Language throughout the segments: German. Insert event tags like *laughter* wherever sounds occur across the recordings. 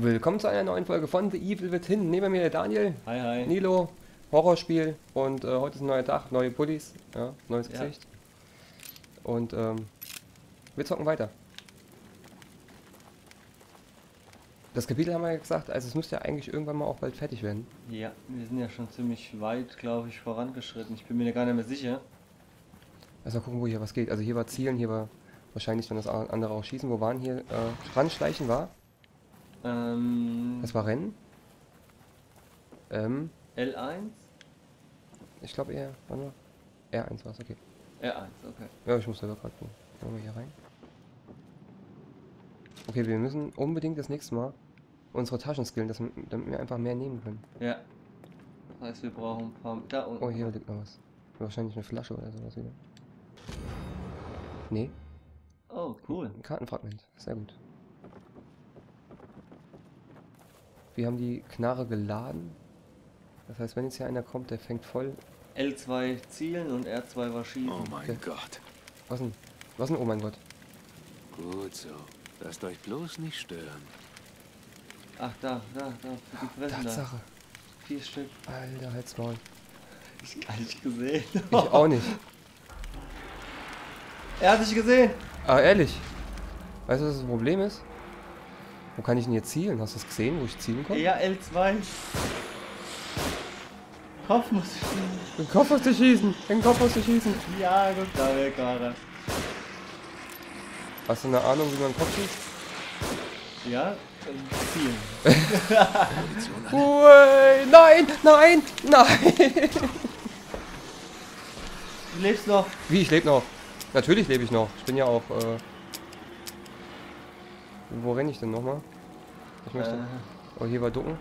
Willkommen zu einer neuen Folge von The Evil Within. Neben mir der Daniel, Hi, hi. Nilo, Horrorspiel und äh, heute ist ein neuer Tag, neue Pullis, ja, neues Ja. Gesicht. Und ähm, wir zocken weiter. Das Kapitel haben wir ja gesagt, also es müsste ja eigentlich irgendwann mal auch bald fertig werden. Ja, wir sind ja schon ziemlich weit, glaube ich, vorangeschritten. Ich bin mir da gar nicht mehr sicher. Also mal gucken, wo hier was geht. Also hier war Zielen, hier war wahrscheinlich dann das andere auch Schießen. Wo waren hier? Äh, Ranschleichen war? Ähm, Das war Rennen? Ähm, L1? ich glaube eher, warte mal. R1 war es, okay. R1, okay. Ja, ich muss selber gerade gucken. Wollen wir hier rein? Okay, wir müssen unbedingt das nächste Mal unsere Taschen skillen, dass, damit wir einfach mehr nehmen können. Ja. Das heißt, wir brauchen ein paar... Da unten. Oh, hier liegt noch was. Wahrscheinlich eine Flasche oder sowas wieder. Nee, Oh, cool. ein Kartenfragment. Sehr gut. Wir haben die Knarre geladen. Das heißt, wenn jetzt hier einer kommt, der fängt voll. L2 zielen und R2 war schießen. Oh mein Okay. Gott. Was denn? Was denn? Oh mein Gott. Gut so. Lasst euch bloß nicht stören. Ach, da, da, da. für Die Fressen da. Tatsache. Vier Stück. Alter, halt's Maul. Ich gar nicht gesehen. Ich auch nicht. *laughs* er hat dich gesehen. Ah, ehrlich. Weißt du, was das Problem ist? Wo kann ich denn jetzt zielen? Hast du das gesehen, wo ich zielen konnte? Ja, L2. Kopf muss schießen. Den Kopf musst du schießen. Den Kopf musst du schießen. Ja, gut, da weg er. Hast du eine Ahnung, wie man den Kopf schießt? Ja, ähm, zielen. *laughs* Ui, nein, nein, nein. Du lebst noch. Wie, ich lebe noch. Natürlich lebe ich noch. Ich bin ja auch, äh... Wo renne ich denn nochmal? Ich möchte... Äh, Oh, hier war Ducken.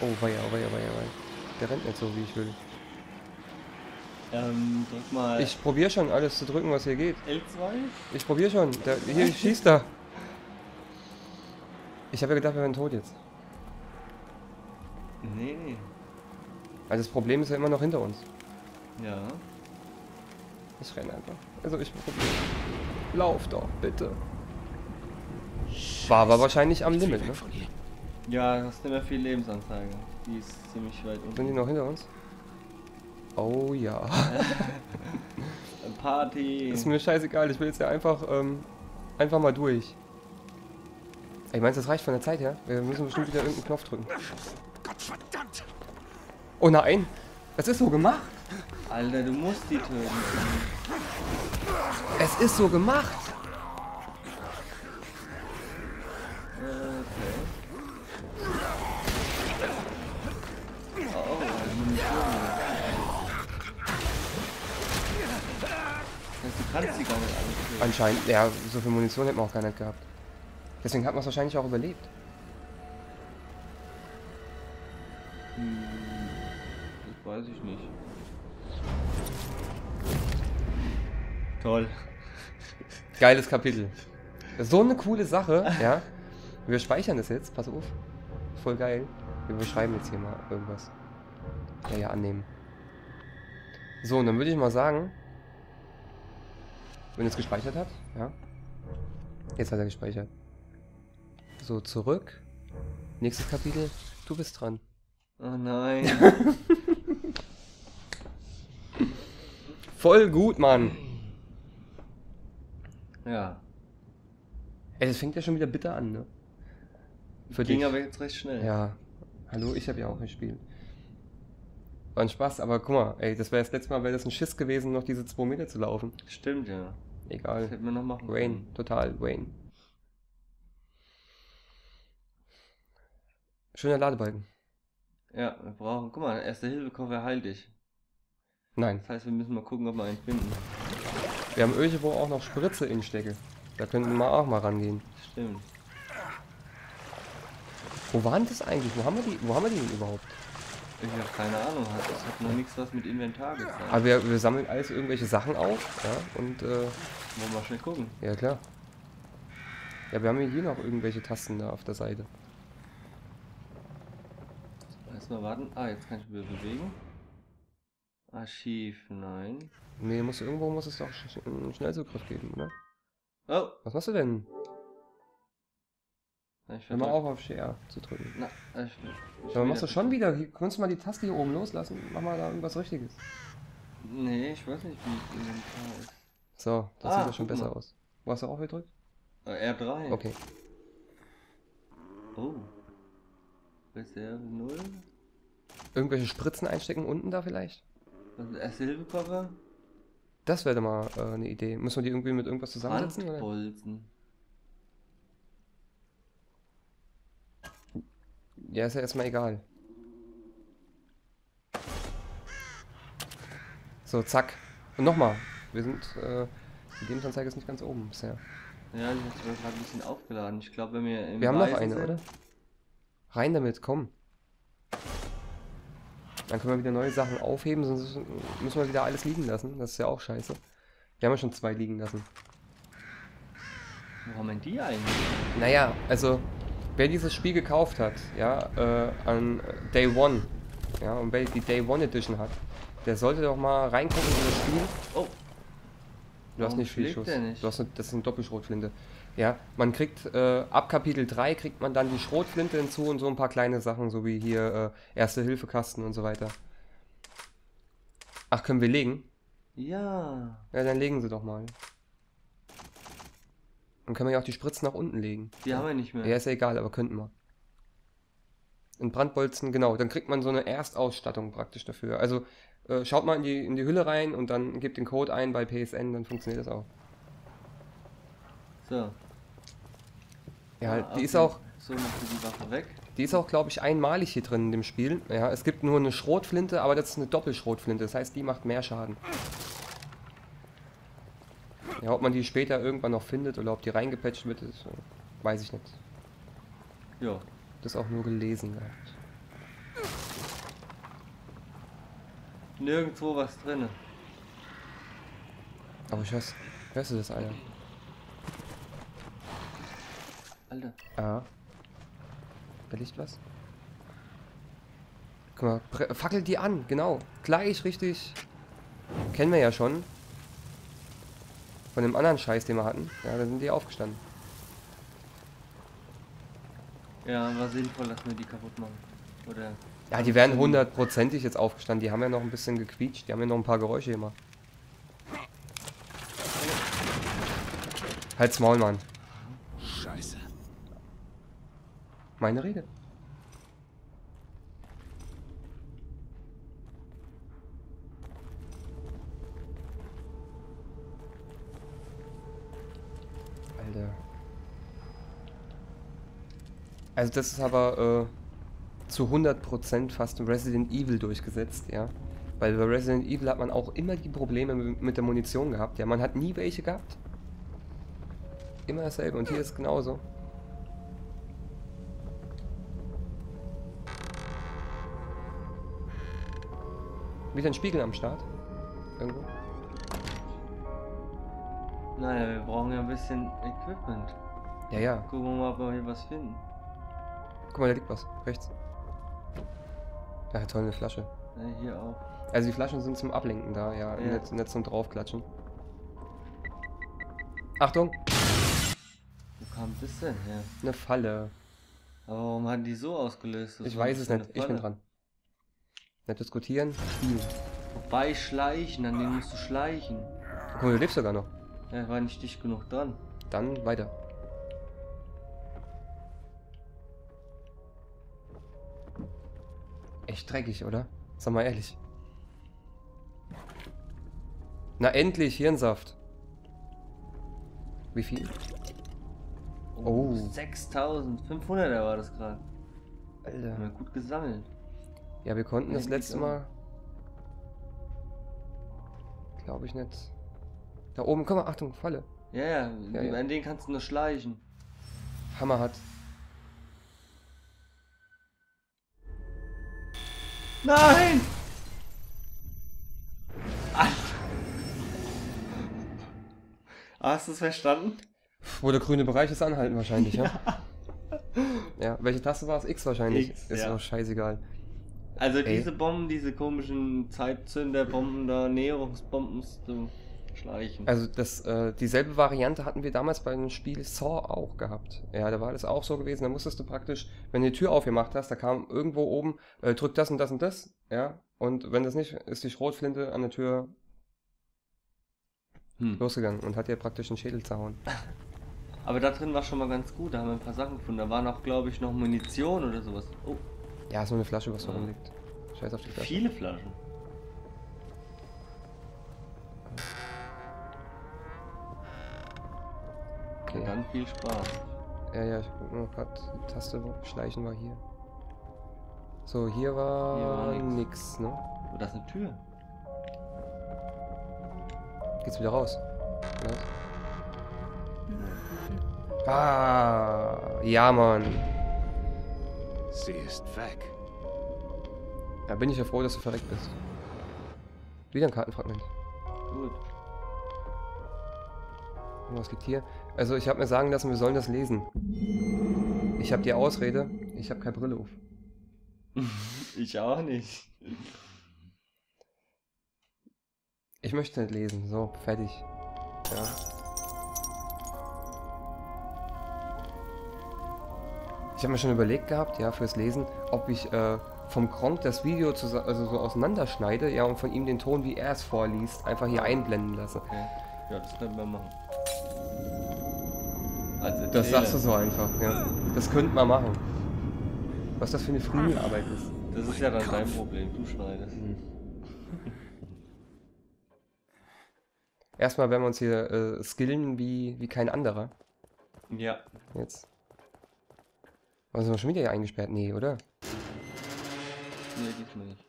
Oh, weia, weia, weia, weia. Der rennt nicht so, wie ich will. ähm, drück mal Ich probiere schon alles zu drücken, was hier geht. L2. Ich probiere schon. Der, hier schießt er. Ich habe ja gedacht, wir wären tot jetzt. Nee, nee. Also das Problem ist ja immer noch hinter uns. Ja. Ich renne einfach. Also ich probiere. Lauf doch, bitte. War aber wahrscheinlich am Limit, ne? Ja, du hast nicht mehr viel Lebensanzeige. Die ist ziemlich weit Sind die unten. noch hinter uns? Oh ja. *laughs* Party. Ist mir scheißegal, ich will jetzt ja einfach, ähm, einfach mal durch. Ey, meinst du, das reicht von der Zeit her? Wir müssen bestimmt wieder irgendeinen Knopf drücken. Gott verdammt. Oh nein! Das ist so gemacht! Alter, du musst die töten. Es ist so gemacht! Okay. Oh, oh, Munition. Das heißt, du kannst die gar nicht alle töten. Anscheinend, ja, so viel Munition hätten wir auch gar nicht gehabt. Deswegen hat man es wahrscheinlich auch überlebt. Hm, das weiß ich nicht. Toll. *laughs* Geiles Kapitel. So eine coole Sache, ja. Wir speichern das jetzt, pass auf. Voll geil. Wir beschreiben jetzt hier mal irgendwas. Ja, ja, annehmen. So, und dann würde ich mal sagen, wenn es gespeichert hat, ja. Jetzt hat er gespeichert. So, zurück. Nächstes Kapitel. Du bist dran. Oh nein. *laughs* Voll gut, Mann. ja. Ey, das fängt ja schon wieder bitter an, ne? Für Ging dich. aber jetzt recht schnell. Ja. Hallo, ich habe ja auch gespielt. War ein Spaß, aber guck mal, ey, das wäre das letzte Mal, wäre das ein Schiss gewesen, noch diese 2 Meter zu laufen. Stimmt, ja. Das Egal. hätten wir noch machen Wayne, können. total, Wayne. Schöner Ladebalken. Ja, wir brauchen. Guck mal, erste Hilfekoffer heilt dich. Nein, Das heißt, wir müssen mal gucken, ob wir einen finden. wir haben irgendwo auch noch Spritze in Stecke. Da könnten wir auch mal rangehen. Stimmt. Wo waren das eigentlich? Wo haben wir die, wo haben wir die denn überhaupt? Ich habe keine Ahnung. hat- Das hat noch nichts was mit Inventar gezeigt. Aber wir, wir sammeln alles irgendwelche Sachen auf, ja, und, äh, Wollen wir mal schnell gucken. ja klar. Ja, wir haben hier noch irgendwelche Tasten da auf der Seite. Erstmal warten. Ah, jetzt kann ich mich bewegen. Archiv, nein. Nee, muss, irgendwo muss es doch einen Schnellzugriff geben, oder? Oh, Was machst du denn? Ich Hör mal auf, auf Share zu drücken. Na, ich, ich Aber machst du schon wieder? Kannst du mal die Taste hier oben loslassen? Mach mal da irgendwas Richtiges. Nee, ich weiß nicht, wie es Inventar ist. So, das Ah, sieht ja schon besser mal. aus. Wo hast du auch gedrückt? Äh, R3. Okay. Oh. Reserve 0. Irgendwelche Spritzen einstecken unten da vielleicht? Also erste Hilfekoffer. Das wäre mal äh, eine Idee. Müssen wir die irgendwie mit irgendwas zusammensetzen? Oder? Ja, ist ja erstmal egal. So, zack. Und nochmal. Wir sind, äh, die Lebensanzeige ist nicht ganz oben bisher. Ja, die hat sogar gerade ein bisschen aufgeladen. Ich glaube, wenn wir im Wir haben noch Weißen eine, sind- oder? Rein damit, komm. Dann können wir wieder neue Sachen aufheben, sonst müssen wir wieder alles liegen lassen. Das ist ja auch scheiße. Wir haben ja schon zwei liegen lassen. Wo haben wir die eigentlich? Naja, also wer dieses Spiel gekauft hat, ja, äh, an Day One, ja, und wer die Day One Edition hat, der sollte doch mal reingucken in das Spiel. Oh, Du hast Warum nicht viel Schuss. der nicht? Du hast eine, das ist eine Doppelschrotflinte. Ja, man kriegt äh, ab Kapitel 3 kriegt man dann die Schrotflinte hinzu und so ein paar kleine Sachen, so wie hier äh, Erste Hilfekasten und so weiter. Ach, können wir legen? ja. Ja, dann legen sie doch mal. Dann können wir ja auch die Spritzen nach unten legen. Die haben wir nicht mehr. Ja, ist ja egal, aber könnten wir. In Brandbolzen, genau, dann kriegt man so eine Erstausstattung praktisch dafür. Also äh, schaut mal in die, in die Hülle rein und dann gebt den Code ein bei PSN, dann funktioniert das auch. So. Ja, Ah, die okay. ist auch, So machst du die Waffe weg. die ist auch, glaube ich, einmalig hier drin in dem Spiel. Ja, es gibt nur eine Schrotflinte, aber das ist eine Doppelschrotflinte. Das heißt, die macht mehr Schaden. Ja, ob man die später irgendwann noch findet oder ob die reingepatcht wird, ist, äh, weiß ich nicht. Ja. Das auch nur gelesen gehabt. Nirgendwo was drinne. Aber ich weiß, hörst du das, Alter? Alter. Ja. Da liegt was. Guck mal, fackelt die an, genau. Gleich, richtig. Kennen wir ja schon. Von dem anderen Scheiß, den wir hatten. Ja, da sind die aufgestanden. Ja, war sinnvoll, dass wir die kaputt machen. Oder. Ja, die wären hundertprozentig jetzt aufgestanden. Die haben ja noch ein bisschen gequietscht. Die haben ja noch ein paar Geräusche gemacht. Halt's Maul, Mann. Scheiße. Meine Rede. Also das ist aber äh, zu 100% fast Resident Evil durchgesetzt, ja. Weil bei Resident Evil hat man auch immer die Probleme mit der Munition gehabt, ja. Man hat nie welche gehabt. Immer dasselbe und hier ist es genauso. Wieder ein Spiegel am Start. Irgendwo. Naja, wir brauchen ja ein bisschen Equipment. Ja, ja. Gucken wir mal, ob wir hier was finden. Guck mal, da liegt was. Rechts. Ja, toll, eine Flasche. Ja, hier auch. Also die Flaschen sind zum Ablenken da, ja. Ja. Nicht, nicht zum Draufklatschen. Achtung! Wo kam das denn her? Eine Falle. Aber warum hat die so ausgelöst? Das Ich weiß es nicht. Ich bin dran. Nicht diskutieren, spielen. Vorbei schleichen, an den musst du schleichen. Guck mal, du lebst sogar noch. Er war nicht dicht genug dran. Dann weiter. Echt dreckig, oder? Sag mal ehrlich. Na endlich, Hirnsaft. Wie viel? Oh. 6500 war das gerade. Haben wir Alter. gut gesammelt. Ja, wir konnten das letzte. Mal. Glaube ich nicht. Da oben, komm mal, Achtung, Falle. Ja, ja, Ja, ja. an den kannst du nur schleichen. Hammer hat. Nein! Hast du es verstanden? Wo der grüne Bereich ist, anhalten wahrscheinlich, ja? Ja, welche Taste war es? X wahrscheinlich. X, ist ja. auch scheißegal. Also Ey. diese Bomben, diese komischen Zeitzünderbomben da, Näherungsbomben, so, Schleichen. Also das, äh, dieselbe Variante hatten wir damals bei dem Spiel Saw auch gehabt. Ja, da war das auch so gewesen. Da musstest du praktisch, wenn du die Tür aufgemacht hast, da kam irgendwo oben, äh, drück das und das und das, ja. Und wenn das nicht, ist die Schrotflinte an der Tür Hm. losgegangen und hat dir praktisch den Schädel zerhauen. *laughs* Aber da drin war schon mal ganz gut, da haben wir ein paar Sachen gefunden. Da war noch, glaube ich, noch Munition oder sowas. Oh, Ja, ist nur eine Flasche, was da Ja. rumliegt. Scheiß auf die Flasche. viele Flaschen. Okay. Und dann viel Spaß. Ja, ja, ich guck noch grad, die Taste schleichen war hier. So, hier war, Hier war nix. nix, ne? Oh, da ist eine Tür. Geht's wieder raus? Oder? Ah, ja, Mann. Sie ist weg. Da bin ich ja froh, dass du verreckt bist. Wieder ein Kartenfragment. Gut. Was liegt hier? Also, ich habe mir sagen lassen, wir sollen das lesen. Ich habe die Ausrede, ich habe keine Brille auf. *laughs* Ich auch nicht. Ich möchte nicht lesen. So, fertig. Ja. Ich habe mir schon überlegt gehabt, ja, fürs Lesen, ob ich äh, vom Gronk das Video zusa- also so auseinanderschneide, ja, und von ihm den Ton, wie er es vorliest, einfach hier einblenden lasse. Okay. Ja, das könnten wir machen. Also Das sagst du so einfach, ja. Das könnte man machen. Was das für eine Früharbeit ist. Das ist ja dann dein Problem, du schneidest. Erstmal werden wir uns hier äh, skillen wie, wie kein anderer. Ja. Jetzt. Oder sind wir schon wieder hier eingesperrt? Nee, oder? Nee, diesmal nicht.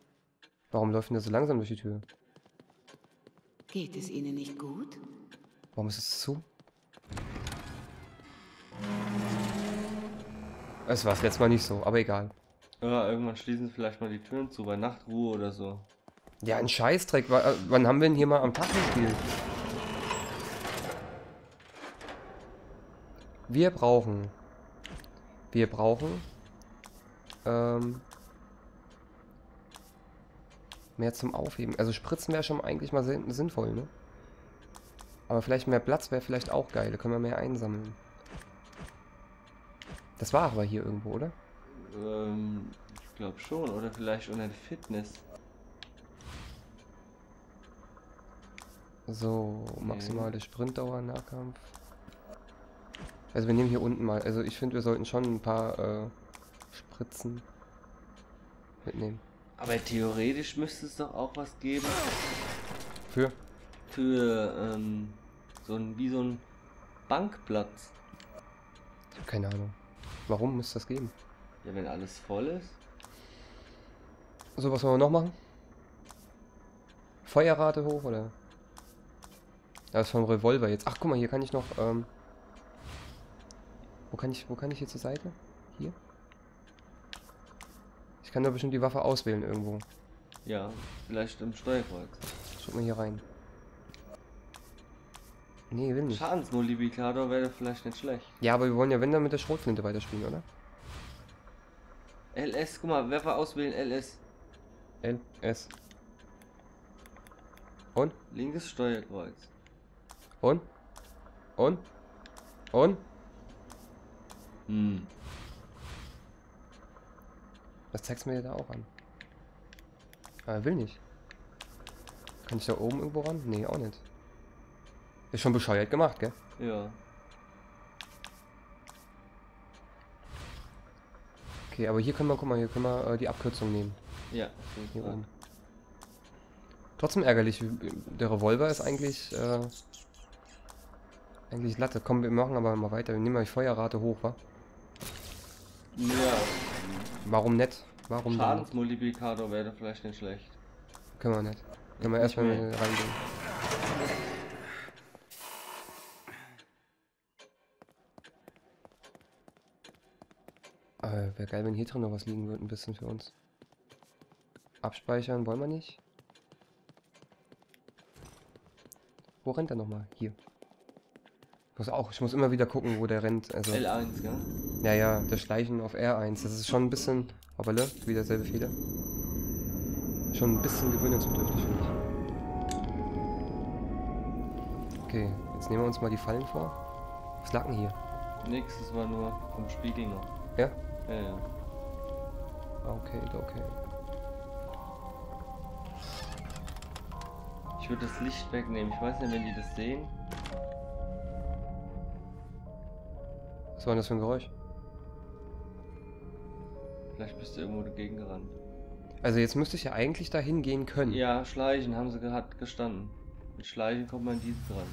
Warum läuft denn der so langsam durch die Tür? Geht es Ihnen nicht gut? Warum ist es zu? Es war das letzte Mal nicht so, aber egal. Ja, irgendwann schließen sie vielleicht mal die Türen zu, bei Nachtruhe oder so. Ja, ein Scheißdreck. Wa- äh, Wann haben wir denn hier mal am Tag gespielt? Wir brauchen. Wir brauchen. Ähm, mehr zum Aufheben. Also Spritzen wäre schon eigentlich mal sinn- sinnvoll, ne? Aber vielleicht mehr Platz wäre vielleicht auch geil. Da können wir mehr einsammeln. Das war aber hier irgendwo, oder? Ähm, ich glaube schon. Oder vielleicht unter Fitness. So, maximale Sprintdauer, Nahkampf. Also wir nehmen hier unten mal. Also ich finde, wir sollten schon ein paar äh, Spritzen mitnehmen. Aber theoretisch müsste es doch auch was geben Für? für ähm, so ein wie so ein Bankplatz. Ich habe keine Ahnung. Warum muss das geben? Ja, wenn alles voll ist. So, was wollen wir noch machen? Feuerrate hoch oder? Das ist vom Revolver jetzt. Ach, guck mal, hier kann ich noch. Ähm, wo kann ich, wo kann ich hier zur Seite? Hier? Ich kann da bestimmt die Waffe auswählen irgendwo. Ja, vielleicht im Steuerkreuz. Schau mal hier rein. Nee, will nicht. Schadensmultiplikator wäre vielleicht nicht schlecht. Ja, aber wir wollen ja wenn dann mit der Schrotflinte weiterspielen, oder? LS, guck mal, Werfer auswählen, LS. L, S. Und? Linkes Steuerkreuz. Und? Und? Und? Hm. Was zeigst du mir da auch an? Ah, er will nicht. Kann ich da oben irgendwo ran? Nee, auch nicht. Ist schon bescheuert gemacht, gell? Ja. Okay, aber hier können wir, guck mal, hier können wir äh, die Abkürzung nehmen. Ja, Hier Fall. oben. Trotzdem ärgerlich. Der Revolver ist eigentlich, äh, eigentlich Latte. Komm, wir machen aber mal weiter. Wir nehmen mal die Feuerrate hoch, wa? Ja, Warum nicht? Warum? Schadensmultiplikator wäre vielleicht nicht schlecht. Können wir nicht. Können wir erstmal reingehen. Äh, Wäre geil, wenn hier drin noch was liegen würde, ein bisschen für uns. Abspeichern wollen wir nicht. Wo rennt er nochmal? Hier. Ich muss auch, ich muss immer wieder gucken, wo der rennt. Also, L1, gell? ja, ja, das Schleichen auf R1, das ist schon ein bisschen, aber wieder selbe Fehler. Schon ein bisschen gewöhnungsbedürftig, finde ich. Okay, jetzt nehmen wir uns mal die Fallen vor. Was lag denn hier? Nix, es war nur vom Spiegel noch. Ja? Ja, ja. Okay, okay. Ich würde das Licht wegnehmen. Ich weiß nicht, wenn die das sehen. Was war denn das für ein Geräusch? Vielleicht bist du irgendwo dagegen gerannt. Also jetzt müsste ich ja eigentlich dahin gehen können. Ja, Schleichen haben sie gehabt, gestanden. Mit Schleichen kommt man in dieses ran.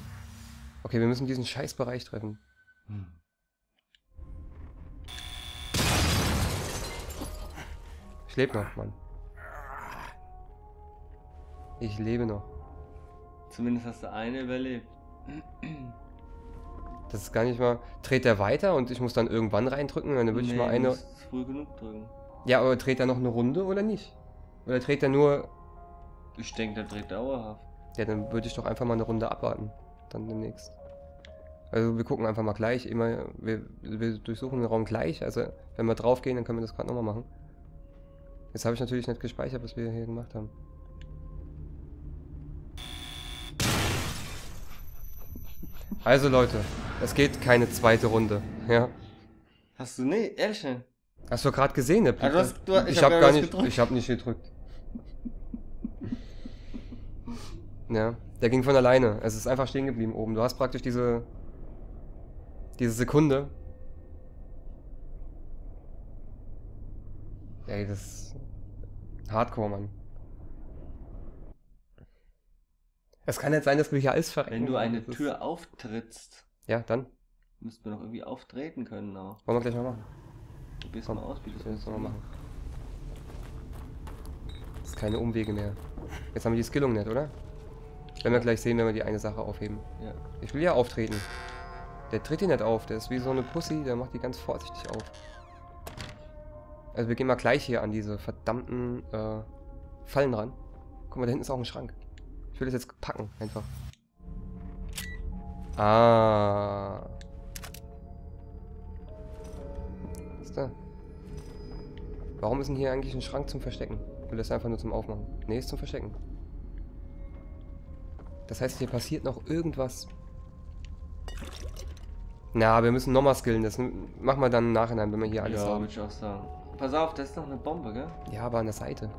Okay, wir müssen diesen Scheißbereich treffen. Ich lebe noch, Mann. Ich lebe noch. Zumindest hast du eine überlebt. Das ist gar nicht mal. Dreht der weiter und ich muss dann irgendwann reindrücken? Dann würde ich Nee, mal du eine. musst früh genug drücken. Ja, aber dreht er noch eine Runde oder nicht? Oder dreht er nur. Ich denke, der dreht dauerhaft. Ja, dann würde ich doch einfach mal eine Runde abwarten. Dann demnächst. Also wir gucken einfach mal gleich. Immer, wir, wir durchsuchen den Raum gleich. Also wenn wir drauf gehen, dann können wir das gerade nochmal machen. Jetzt habe ich natürlich nicht gespeichert, was wir hier gemacht haben. Also Leute, es geht keine zweite Runde. Ja. Hast du nee, ehrlich nicht? Hast du gerade gesehen, der du hast- du- ich ich hab habe ja gar nicht, gedrückt. ich habe nicht gedrückt. Ja, der ging von alleine. Es ist einfach stehen geblieben oben. Du hast praktisch diese diese Sekunde. Ey, das ist Hardcore, Mann. Es kann jetzt sein, dass wir hier alles verrecken. Wenn du eine Tür auftrittst, Ja, dann. müssten wir noch irgendwie auftreten können auch. Wollen wir gleich mal machen. Probier's Komm, mal aus, wie müssen wir mal machen. Das ist keine Umwege mehr. Jetzt haben wir die Skillung nicht, oder? Werden wir gleich sehen, wenn wir die eine Sache aufheben. Ja. Ich will ja auftreten. Der tritt hier nicht auf. Der ist wie so eine Pussy. Der macht die ganz vorsichtig auf. Also wir gehen mal gleich hier an diese verdammten äh, Fallen ran. Guck mal, da hinten ist auch ein Schrank. Ich will das jetzt packen, einfach. Ah. Was ist da? Warum ist denn hier eigentlich ein Schrank zum Verstecken? Ich will das einfach nur zum Aufmachen. Nee, ist zum Verstecken. Das heißt, hier passiert noch irgendwas. Na, wir müssen nochmal skillen. Das machen wir dann im Nachhinein, wenn wir hier alles ja, haben. würde ich auch sagen. Pass auf, das ist noch eine Bombe, gell? Ja, aber an der Seite.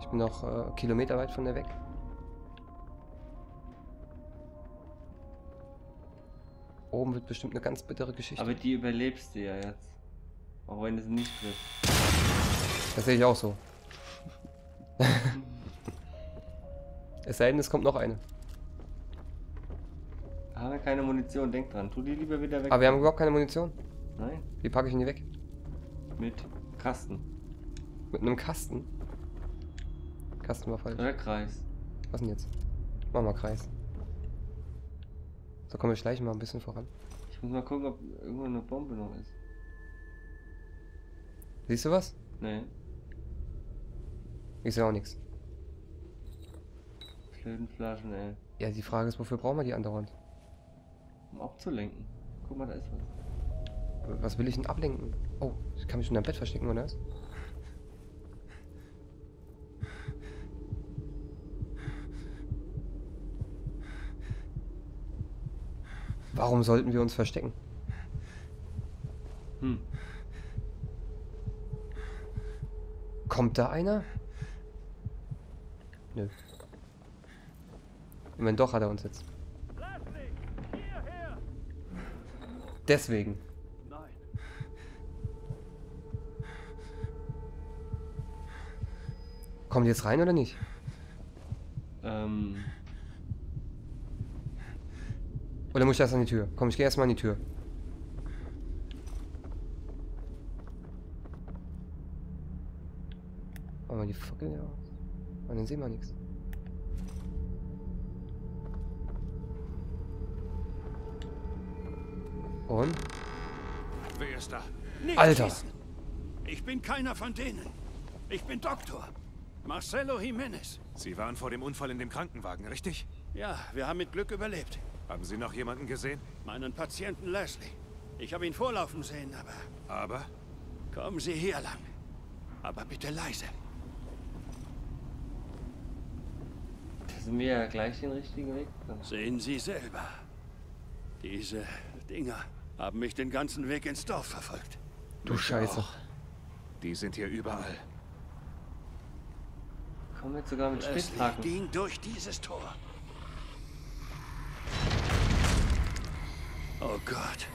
Ich bin noch äh, Kilometer weit von der weg. Oben wird bestimmt eine ganz bittere Geschichte. Aber die überlebst du ja jetzt. Auch wenn sie nicht triffst. das sehe ich auch so. *laughs* es sei denn, es kommt noch eine. Haben wir keine Munition, denk dran. Tu die lieber wieder weg. Aber wir haben überhaupt keine Munition. Nein, Wie packe ich denn die weg? Mit Kasten. Mit einem Kasten. Kasten war falsch. Oder Kreis. Was denn jetzt? Machen wir Kreis. So, komm, wir schleichen mal ein bisschen voran. Ich muss mal gucken, ob irgendwo eine Bombe noch ist. Siehst du was? Nee, Ich sehe auch nichts. Flötenflaschen, ey. Ja, die Frage ist, wofür brauchen wir die andauernd? Um abzulenken. Guck mal, da ist was. Was will ich denn ablenken? Oh, ich kann mich unter dem Bett verstecken, oder was? Warum sollten wir uns verstecken? Hm. Kommt da einer? Nö. Und wenn doch, hat er uns jetzt. Deswegen. Nein. Kommt jetzt rein oder nicht? Ähm. Oder muss ich erst an die Tür? Komm, ich gehe erstmal an die Tür. Machen wir die Fackel hier aus. Und dann sehen wir nichts. Und? Wer ist da? Alter! schießen. Ich bin keiner von denen. Ich bin Doktor. Marcelo Jiménez. Sie waren vor dem Unfall in dem Krankenwagen, richtig? Ja, wir haben mit Glück überlebt. Haben Sie noch jemanden gesehen? Meinen Patienten Leslie. Ich habe ihn vorlaufen sehen, aber Aber? kommen Sie hier lang. Aber bitte leise. sind wir ja gleich den richtigen Weg. Sehen Sie selber. Diese Dinger haben mich den ganzen Weg ins Dorf verfolgt. Du Scheiße. Die sind hier überall. Kommen jetzt sogar mit Leslie Spitzhaken. ging durch dieses Tor. Oh Gott.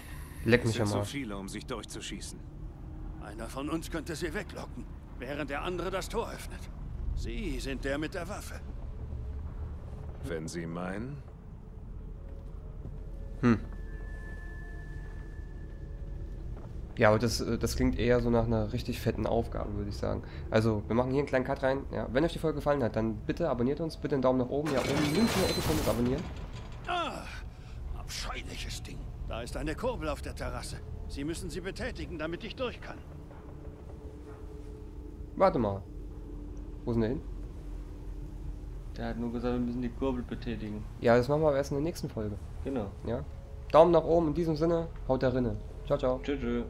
Leck mich sind am so Arsch. viele, um sich durchzuschießen. Einer von uns könnte sie weglocken, während der andere das Tor öffnet. Sie sind der mit der Waffe. Wenn Sie meinen. Hm. Ja, aber das, äh, das klingt eher so nach einer richtig fetten Aufgabe, würde ich sagen. Also, wir machen hier einen kleinen Cut rein. Ja, wenn euch die Folge gefallen hat, dann bitte abonniert uns, bitte einen Daumen nach oben. Ja, oben links in der Ecke könnt ihr uns abonnieren. Ah, abscheuliches Ding. Da ist eine Kurbel auf der Terrasse. Sie müssen sie betätigen, damit ich durch kann. Warte mal. Wo sind wir hin? Der hat nur gesagt, wir müssen die Kurbel betätigen. Ja, das machen wir aber erst in der nächsten Folge. Genau. Ja? Daumen nach oben in diesem Sinne, haut da rinne. Ciao, ciao. Tschüss. tschüss.